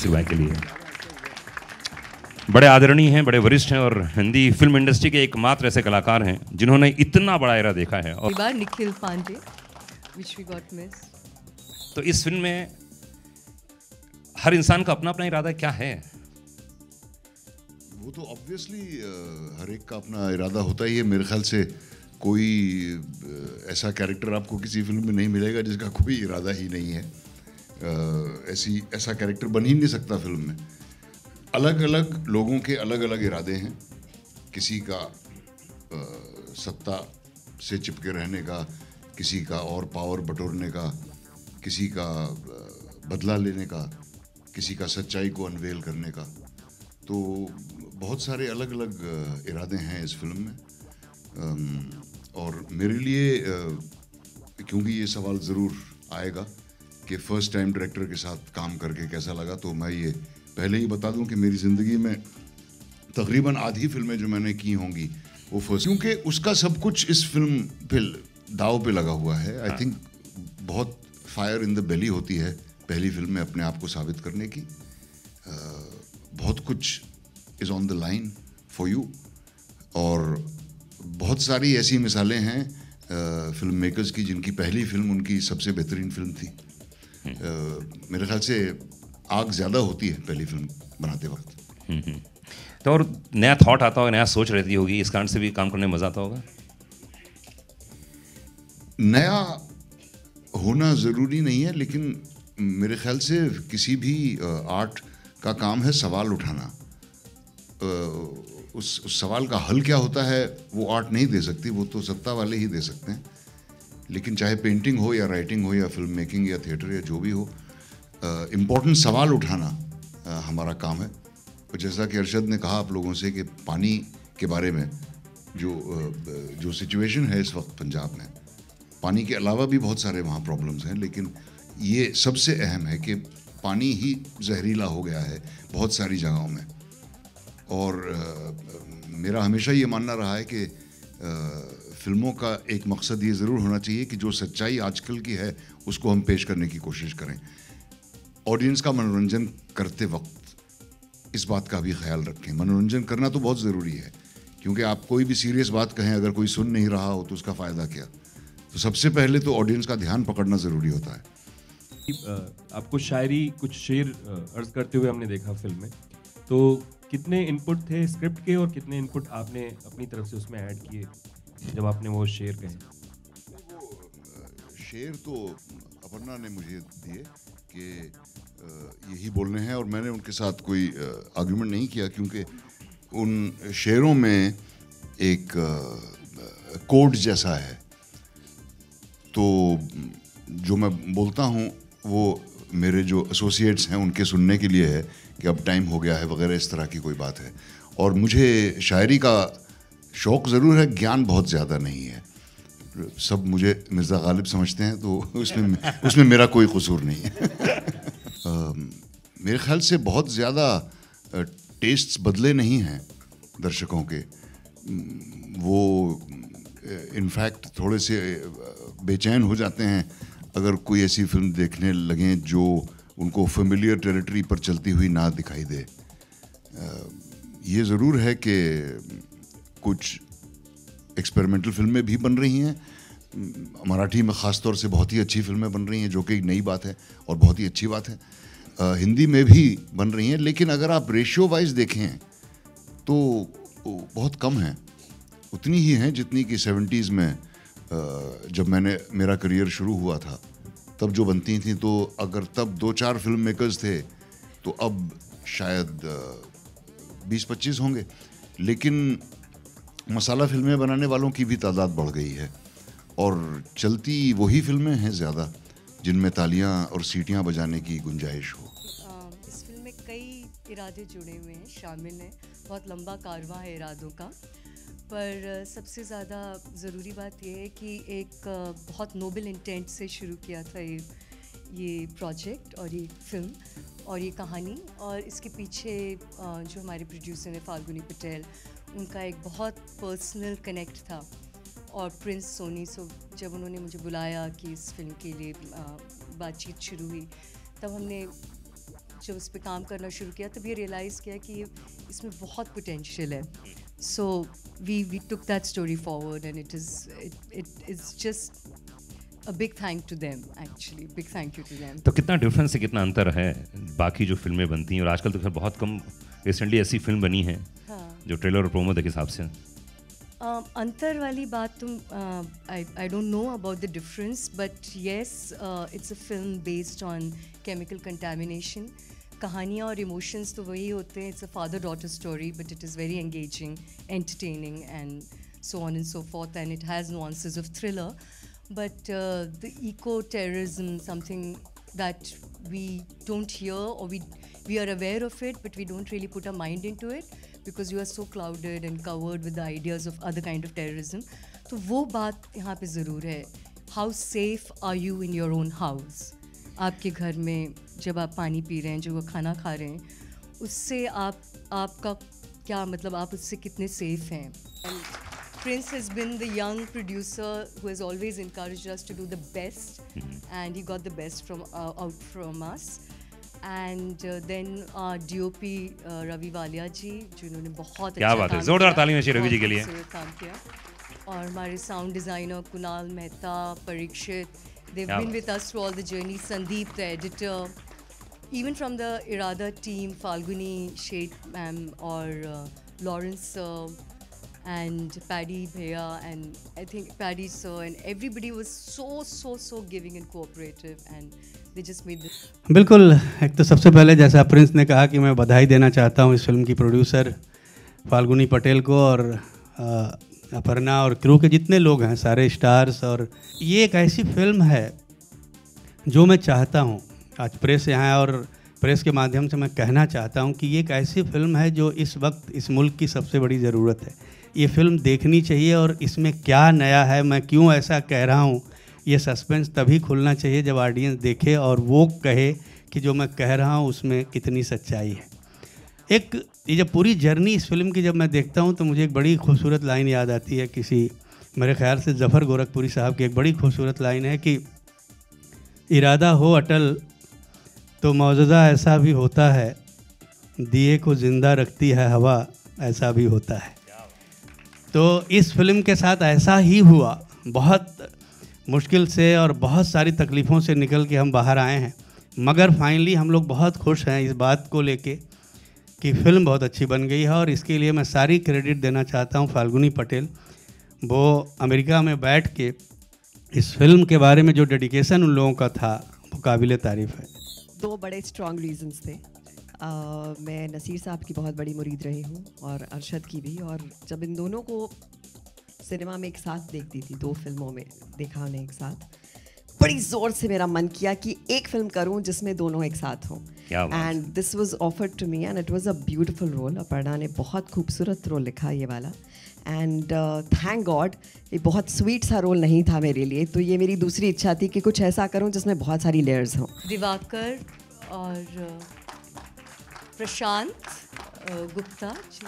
आसिफ के लिए। बड़े आदरणीय हैं बड़े वरिष्ठ हैं और हिंदी फ़िल्म इंडस्ट्री के एकमात्र ऐसे कलाकार हैं जिन्होंने इतना बड़ा एरा देखा है और बार निखिल पांडे. तो इस फ़िल्म में हर इंसान का अपना अपना इरादा क्या है? वो तो ऑब्वियसली हर एक का अपना इरादा होता ही है। मेरे ख्याल से कोई ऐसा कैरेक्टर आपको किसी फ़िल्म में नहीं मिलेगा जिसका कोई इरादा ही नहीं है। ऐसी ऐसा कैरेक्टर बन ही नहीं सकता फ़िल्म में। अलग अलग लोगों के अलग अलग इरादे हैं। किसी का अ, सत्ता से चिपके रहने का किसी का और पावर बटोरने का किसी का बदला लेने का किसी का सच्चाई को अनवेल करने का। तो बहुत सारे अलग अलग इरादे हैं इस फ़िल्म में। और मेरे लिए क्योंकि ये सवाल ज़रूर आएगा कि फ़र्स्ट टाइम डायरेक्टर के साथ काम करके कैसा लगा? तो मैं ये पहले ही बता दूँ कि मेरी ज़िंदगी में तकरीबन आधी फ़िल्में जो मैंने की होंगी वो फ़र्स्ट क्योंकि उसका सब कुछ इस फ़िल्म पे दाव पे लगा हुआ है। आई थिंक बहुत फायर इन द बेली होती है पहली फ़िल्म में अपने आप को साबित करने की। अ, बहुत कुछ is on the line for you और बहुत सारी ऐसी मिसालें हैं फ़िल्म मेकर्स की जिनकी पहली फ़िल्म उनकी सबसे बेहतरीन फ़िल्म थी। मेरे ख्याल से आग ज़्यादा होती है पहली फ़िल्म बनाते वक्त। तो और नया थॉट आता होगा नया सोच रहती होगी इस कारण से भी काम करने में मज़ा आता होगा? नया होना ज़रूरी नहीं है लेकिन मेरे ख्याल से किसी भी आर्ट का काम है सवाल उठाना। उस, उस सवाल का हल क्या होता है वो आर्ट नहीं दे सकती वो तो सत्ता वाले ही दे सकते हैं। लेकिन चाहे पेंटिंग हो या राइटिंग हो या फ़िल्म मेकिंग या थिएटर या जो भी हो इम्पोर्टेंट सवाल उठाना अ, हमारा काम है। और जैसा कि अरशद ने कहा आप लोगों से कि पानी के बारे में जो जो सिचुएशन है इस वक्त पंजाब में पानी के अलावा भी बहुत सारे वहाँ प्रॉब्लम्स हैं लेकिन ये सबसे अहम है कि पानी ही जहरीला हो गया है बहुत सारी जगहों में। और अ, मेरा हमेशा ये मानना रहा है कि अ, फ़िल्मों का एक मकसद ये ज़रूर होना चाहिए कि जो सच्चाई आजकल की है, उसको हम पेश करने की कोशिश करें। ऑडियंस का मनोरंजन करते वक्त इस बात का भी ख्याल रखें। मनोरंजन करना तो बहुत ज़रूरी है, क्योंकि आप कोई भी सीरियस बात कहें, अगर कोई सुन नहीं रहा हो तो उसका फ़ायदा क्या? तो सबसे पहले तो ऑडियंस का ध्यान पकड़ना ज़रूरी होता है। आपको शायरी, कुछ शेर अर्ज़ करते हुए हमने देखा फ़िल्म में। तो कितने इनपुट थे स्क्रिप्ट के और कितने इनपुट आपने अपनी तरफ़ से उसमें ऐड किए? जब आपने वो शेर कहे। वो शेर तो अपर्णा ने मुझे दिए कि यही बोलने हैं और मैंने उनके साथ कोई आर्गुमेंट नहीं किया क्योंकि उन शेरों में एक कोड जैसा है। तो जो मैं बोलता हूँ, वो मेरे जो एसोसिएट्स हैं, उनके सुनने के लिए है कि अब टाइम हो गया है, वगैरह इस तरह की कोई बात है। और मुझे शायरी का शौक़ ज़रूर है, ज्ञान बहुत ज़्यादा नहीं है। सब मुझे मिर्ज़ा गालिब समझते हैं तो उसमें उसमें मेरा कोई कसूर नहीं है। मेरे ख्याल से बहुत ज़्यादा टेस्ट्स बदले नहीं हैं दर्शकों के। वो इनफैक्ट थोड़े से बेचैन हो जाते हैं अगर कोई ऐसी फ़िल्म देखने लगें जो उनको फेमिलियर टेरिटरी पर चलती हुई ना दिखाई दे। ये ज़रूर है कि कुछ एक्सपेरिमेंटल फ़िल्में भी बन रही हैं। मराठी में ख़ास तौर से बहुत ही अच्छी फ़िल्में बन रही हैं जो कि नई बात है और बहुत ही अच्छी बात है। अ, हिंदी में भी बन रही हैं लेकिन अगर आप रेशियो वाइज देखें तो बहुत कम हैं। उतनी ही हैं जितनी कि सेवेंटीज़ में जब मैंने मेरा करियर शुरू हुआ था। तब जो बनती थी तो अगर तब दो चार फ़िल्म मेकर्स थे तो अब शायद बीस पच्चीस होंगे। लेकिन मसाला फ़िल्में बनाने वालों की भी तादाद बढ़ गई है। और चलती वही फ़िल्में हैं ज़्यादा, जिनमें तालियाँ और सीटियाँ बजाने की गुंजाइश हो। इस फ़िल्म में कई इरादे जुड़े हुए हैं, शामिल हैं। बहुत लंबा कारवा है इरादों का। पर सबसे ज़्यादा ज़रूरी बात यह है कि एक बहुत नोबल इंटेंट से शुरू किया था ये ये प्रोजेक्ट और ये फ़िल्म और ये कहानी। और इसके पीछे जो हमारे प्रोड्यूसर हैं, फाल्गुनी पटेल उनका एक बहुत पर्सनल कनेक्ट था और प्रिंस सोनी सो जब उन्होंने मुझे बुलाया कि इस फ़िल्म के लिए बातचीत शुरू हुई, तब हमने जब उस पर काम करना शुरू किया, तब ये रियलाइज़ किया कि ये इसमें बहुत पोटेंशियल है। So we we took that story forward and it is it is just a big thank to them, actually, big thank you to them. तो कितना डिफरेंस है, कितना अंतर है बाकी जो फ़िल्में बनती हैं? और आजकल तो फिर बहुत कम रिसेंटली ऐसी फ़िल्म बनी हाँ। जो ट्रेलर और प्रोमो के हिसाब से। अंतर वाली बात तुम I don't know about the difference but yes it's a film based on chemical contamination कहानियाँ और इमोशंस तो वही होते हैं it's a father daughter story but it is very engaging entertaining and so on and so forth and it has no nonsense of thriller but the eco terrorism something that we don't hear और we we are aware of it but we don't really put a mind into it because you are so clouded and covered with the ideas of other kind of terrorism तो वो बात यहाँ पे ज़रूर है how safe are you in your own house आपके घर में जब आप पानी पी रहे हैं जब वो खाना खा रहे हैं उससे आप आपका क्या मतलब आप उससे कितने सेफ हैं And Prince has been the young producer who has always encouraged us to do the best, and he got the best from uh, out from us. And uh, then our DOP uh, Ravi Walia ji, जिन्होंने बहुत क्या अच्छा बात है, जोरदार किया, तालियाँ रवि जी के लिए। काम किया और हमारे sound designer Kunal Mehta Parikshit they've क्या been with us through all the journey Sandeep the editor even from the Irada team Falguni Sheth ma'am or uh, Lawrence sir and Paddy Bhaiya and I think Paddy sir and everybody was so so so giving and cooperative and बिल्कुल, एक तो सबसे पहले जैसा Prince ने कहा कि मैं बधाई देना चाहता हूँ इस फ़िल्म की प्रोड्यूसर फाल्गुनी पटेल को और अपर्णा और क्रू के जितने लोग हैं, सारे स्टार्स और ये एक ऐसी फ़िल्म है जो मैं चाहता हूँ। आज प्रेस यहाँ है और प्रेस के माध्यम से मैं कहना चाहता हूँ कि ये एक ऐसी फ़िल्म है जो इस वक्त, इस मुल्क की सबसे बड़ी ज़रूरत है। ये फ़िल्म देखनी चाहिए और इसमें क्या नया है, मैं क्यों ऐसा कह रहा हूँ ये सस्पेंस तभी खुलना चाहिए जब ऑडियंस देखे और वो कहे कि जो मैं कह रहा हूँ, उसमें कितनी सच्चाई है। एक, ये जब पूरी जर्नी इस फ़िल्म की जब मैं देखता हूँ तो मुझे एक बड़ी खूबसूरत लाइन याद आती है किसी, मेरे ख्याल से जफ़र गोरखपुरी साहब की एक बड़ी खूबसूरत लाइन है कि, इरादा हो अटल तो मौजूदा ऐसा भी होता है, दिए को ज़िंदा रखती है हवा, ऐसा भी होता है। तो इस फ़िल्म के साथ ऐसा ही हुआ, बहुत मुश्किल से और बहुत सारी तकलीफ़ों से निकल के हम बाहर आए हैं। मगर फाइनली हम लोग बहुत खुश हैं इस बात को लेके कि फ़िल्म बहुत अच्छी बन गई है और इसके लिए मैं सारी क्रेडिट देना चाहता हूँ फाल्गुनी पटेल। वो अमेरिका में बैठ के इस फ़िल्म के बारे में जो डेडिकेशन उन लोगों का था वो काबिल तारीफ़ है। दो बड़े स्ट्रॉन्ग रीजंस थे। अ, मैं नसीर साहब की बहुत बड़ी मुरीद रही हूँ और अरशद की भी और जब इन दोनों को सिनेमा में एक साथ देखती थी दो फ़िल्मों में देखा उन्हें एक साथ। बड़ी ज़ोर से मेरा मन किया कि एक फ़िल्म करूँ जिसमें दोनों एक साथ हों। And this was offered to me and it was a beautiful role Aparna ने बहुत खूबसूरत रोल लिखा ये वाला। एंड थैंक गॉड ये बहुत स्वीट सा रोल नहीं था मेरे लिए। तो ये मेरी दूसरी इच्छा थी कि कुछ ऐसा करूँ जिसमें बहुत सारी लेयर्स हों। दिवाकर और Prashant Gupta ji,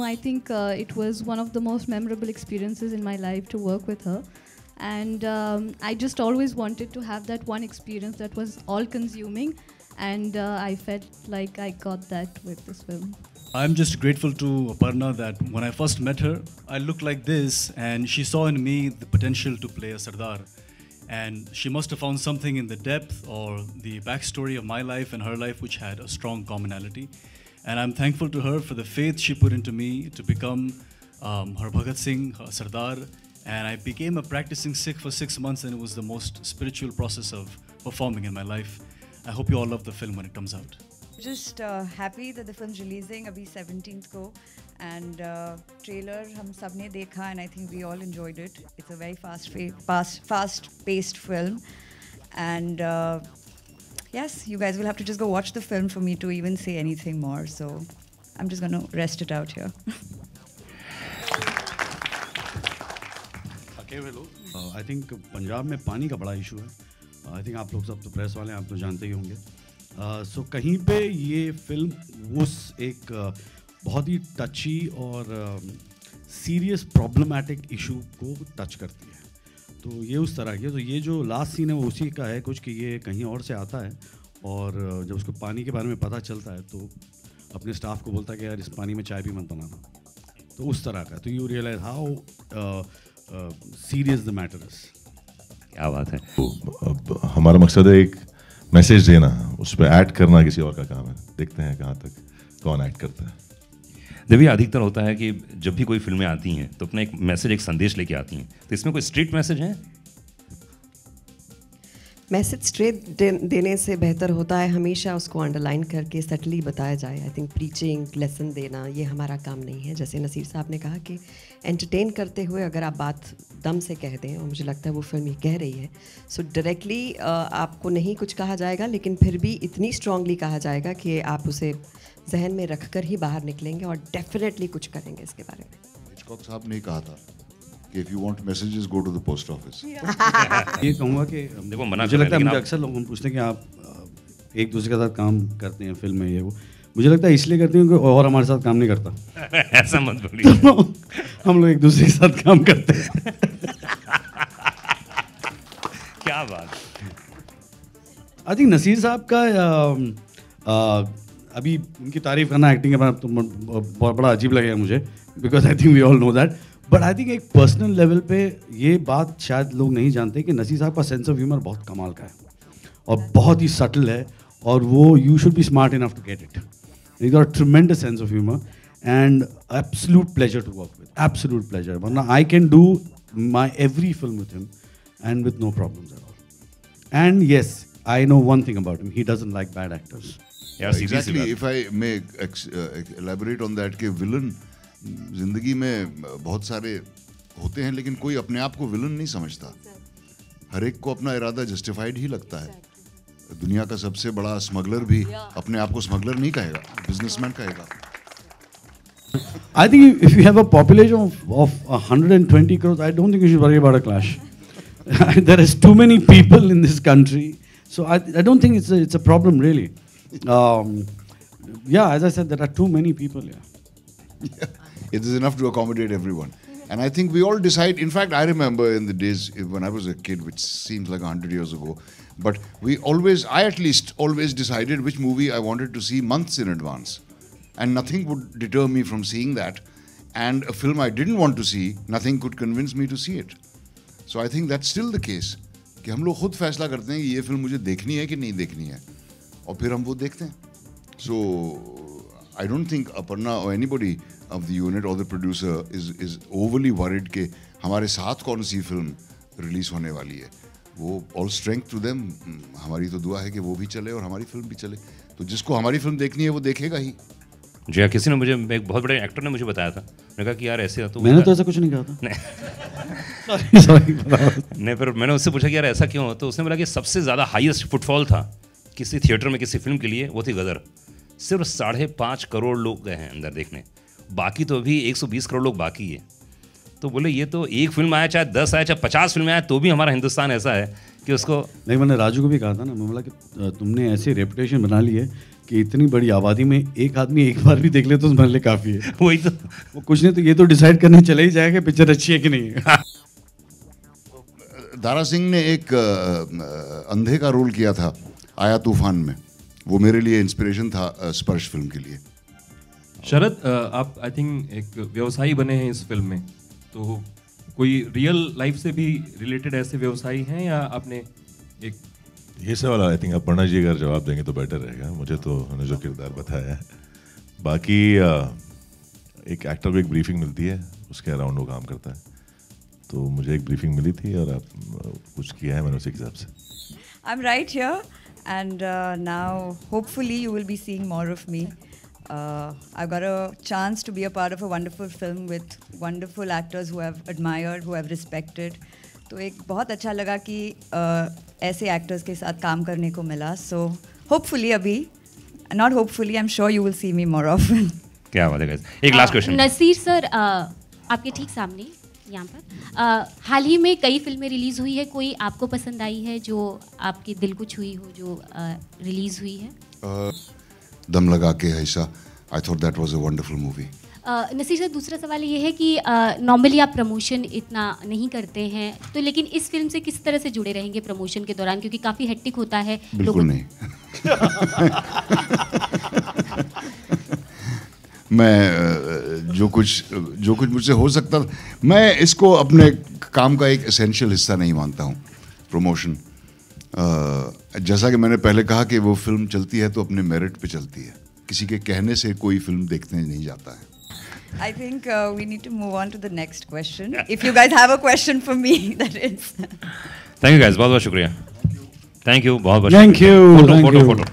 I think uh, it was one of the most memorable experiences in my life to work with her. And um, I just always wanted to have that one experience that was all consuming. And uh, I felt like I got that with this film. I'm just grateful to Aparna that when I first met her, I looked like this, and she saw in me the potential to play a Sardar. And she must have found something in the depth or the backstory of my life and her life which had a strong commonality. And I'm thankful to her for the faith she put into me to become um, her Bhagat Singh, her Sardar. And I became a practicing Sikh for six months, and it was the most spiritual process of performing in my life. I hope you all love the film when it comes out. Just uh, happy that the film's releasing abhi 17th ko and uh, trailer hum sabne dekha and I think we all enjoyed it. It's a very fast, fast, fast paced film and. Uh, yes, you guys will have to just go watch the film for me to even say anything more. So I'm just going to rest it out here. I think Punjab में पानी का बड़ा issue है I think आप लोग सब तो press वाले हैं आप तो जानते ही होंगे सो कहीं पे ये फ़िल्म उस एक uh, बहुत ही टची और सीरियस प्रॉब्लमैटिक इशू को टच करती है तो ये उस तरह की है। तो ये जो लास्ट सीन है वो उसी का है कुछ कि ये कहीं और से आता है और जब उसको पानी के बारे में पता चलता है तो अपने स्टाफ को बोलता है कि यार इस पानी में चाय भी मत बनाना। तो उस तरह का तो you realise how serious the matter is क्या बात है। अब हमारा मकसद है एक मैसेज देना उस पर ऐड करना किसी और का काम है। देखते हैं कहाँ तक कौन ऐड करता है। देखिए अधिकतर होता है कि जब भी कोई फ़िल्में आती हैं तो अपना एक मैसेज एक संदेश लेके आती हैं। तो इसमें कोई स्ट्रीट मैसेज है? मैसेज स्ट्रेट देने से बेहतर होता है हमेशा उसको अंडरलाइन करके सटली बताया जाए। आई थिंक प्रीचिंग लेसन देना, ये हमारा काम नहीं है। जैसे नसीर साहब ने कहा कि एंटरटेन करते हुए अगर आप बात दम से कह दें, और मुझे लगता है वो फ़िल्म ये कह रही है सो so डायरेक्टली आपको नहीं कुछ कहा जाएगा, लेकिन फिर भी इतनी स्ट्रांगली कहा जाएगा कि आप उसे जहन में रख कर ही बाहर निकलेंगे और डेफिनेटली कुछ करेंगे इसके बारे में। हिचकॉक साहब ने कहा था कि if you want messages go to the post office ये कहूँगा कि देखो, मना मुझे लगता है मुझे अक्सर लोग पूछते हैं कि आप एक दूसरे के साथ काम करते हैं फ़िल्म में ये वो। मुझे लगता है इसलिए करते हैं कि और हमारे साथ काम नहीं करता। ऐसा मत बोलिए। हम लोग एक दूसरे के साथ काम करते हैं। क्या बात। आई थिंक नसीर साहब का अभी उनकी तारीफ़ करना एक्टिंग के तो बड़ा अजीब लगेगा मुझे because I think we all know that but I think एक पर्सनल लेवल पे ये बात शायद लोग नहीं जानते कि नसीर साहब का सेंस ऑफ़ ह्यूमर बहुत कमाल का है। और बहुत ही सटल है, और वो you should be smart enough to get it is a tremendous sense of humour and absolute pleasure to work with absolute pleasure वरना I can do my every film with him and with no problem and yes I know one thing about him he doesn't like bad actors yes, yeah, exactly. If I uh, ज़िंदगी में uh, बहुत सारे होते हैं लेकिन कोई अपने आप को विलन नहीं समझता। हर एक को अपना इरादा जस्टिफाइड ही लगता है। दुनिया का सबसे बड़ा स्मगलर भी अपने आप को स्मगलर नहीं कहेगा बिजनेसमैन कहेगा। I think if you have a population of 120 crore I don't think you should worry about a clash there is too many people in this country so I don't think it's it's a problem really Um, yeah, as I said, there are too many people. Yeah. it is enough to accommodate everyone. And I think we all decide. In fact, I remember in the days when I was a kid, which seems like a hundred years ago, but we always, I at least always decided which movie I wanted to see months in advance. And nothing would deter me from seeing that. And a film I didn't want to see, nothing could convince me to see it. So I think that's still the case. कि हम लोग खुद फैसला करते हैं कि ये film मुझे देखनी है कि नहीं देखनी है और फिर हम वो देखते हैं। So I don't think Aparna और एनीबॉडी ऑफ़ द यूनिट और the producer is is overly worried के हमारे साथ कौन सी फ़िल्म रिलीज़ होने वाली है। वो ऑल स्ट्रेंथ टू देम हमारी तो दुआ है कि वो भी चले और हमारी फ़िल्म भी चले। तो जिसको हमारी फ़िल्म देखनी है वो देखेगा ही। जी हाँ किसी ने मुझे एक बहुत बड़े एक्टर ने मुझे बताया था। मैंने कहा कि यार ऐसे तो मैंने तो ऐसा कुछ नहीं कहा था। नहीं। Sorry, नहीं पर मैंने उससे पूछा कि यार ऐसा क्यों तो उसने बोला कि सबसे ज़्यादा हाईएस्ट फुटफॉल था। किसी थिएटर में किसी फ़िल्म के लिए वो थी गदर। सिर्फ़ साढ़े पाँच करोड़ लोग गए हैं अंदर देखने। बाकी तो अभी 120 करोड़ लोग बाकी है। तो बोले ये तो एक फ़िल्म आया चाहे दस आया चाहे पचास फ़िल्म आया तो भी हमारा हिंदुस्तान ऐसा है कि उसको नहीं मैंने राजू को भी कहा था ना मैं बोला कि तुमने ऐसी रेपुटेशन बना ली है कि इतनी बड़ी आबादी में एक आदमी एक बार भी देख ले तो तुम्हारे लिए काफ़ी है। वही तो। वो कुछ नहीं तो ये तो डिसाइड करने चले ही जाएगा पिक्चर अच्छी है कि नहीं है? दारा सिंह ने एक अंधे का रोल किया था। आया तूफ़ान में। वो मेरे लिए इंस्पिरेशन था स्पर्श फ़िल्म के लिए। शरद आप आई थिंक एक व्यवसायी बने हैं इस फ़िल्म में। तो कोई रियल लाइफ से भी रिलेटेड ऐसे व्यवसायी हैं या आपने एक ये सवाल आई थिंक अपर्णा जी अगर जवाब देंगे तो बेटर रहेगा। मुझे तो उन्होंने जो किरदार बताया है। बाकी एक एक्टर को एक ब्रीफिंग मिलती है उसके अराउंड वो काम करता है। तो मुझे एक ब्रीफिंग मिली थी और आप कुछ किया है मैंने उसी हिसाब से। I'm right here, and uh, now hopefully you will be seeing more of me. Uh, I've got a chance to be a part of a wonderful film with wonderful actors who have admired, who have respected. तो एक बहुत अच्छा लगा कि uh, ऐसे actors के साथ काम करने को मिला सो होपफुली अभी not hopefully I am sure you will see me more often क्या बात है guys? एक last uh, question Naseer sir uh, आपके ठीक सामने यहाँ पर। हाल ही में कई फ़िल्में रिलीज़ हुई है कोई आपको पसंद आई है जो आपके दिल को छुई हो जो रिलीज़ हुई है? Uh, दम लगा के ऐसा। I thought that was a wonderful movie Naseer साहब दूसरा सवाल ये है कि नॉर्मली आप प्रमोशन इतना नहीं करते हैं तो लेकिन इस फ़िल्म से किस तरह से जुड़े रहेंगे प्रमोशन के दौरान? क्योंकि काफ़ी हेक्टिक होता है बिल्कुल नहीं। मैं जो कुछ जो कुछ मुझसे हो सकता था मैं इसको अपने काम का एक एसेंशियल हिस्सा नहीं मानता हूँ प्रमोशन जैसा कि मैंने पहले कहा कि वो फ़िल्म चलती है तो अपने मेरिट पे चलती है किसी के कहने से कोई फ़िल्म देखने नहीं जाता है I think uh, we need to move on to the next question. If you guys have a question for me, that is. Thank you guys बहुत बहुत शुक्रिया थैंक यू बहुत बहुत Thank शुक्रिया। you, photo thank photo you. Photo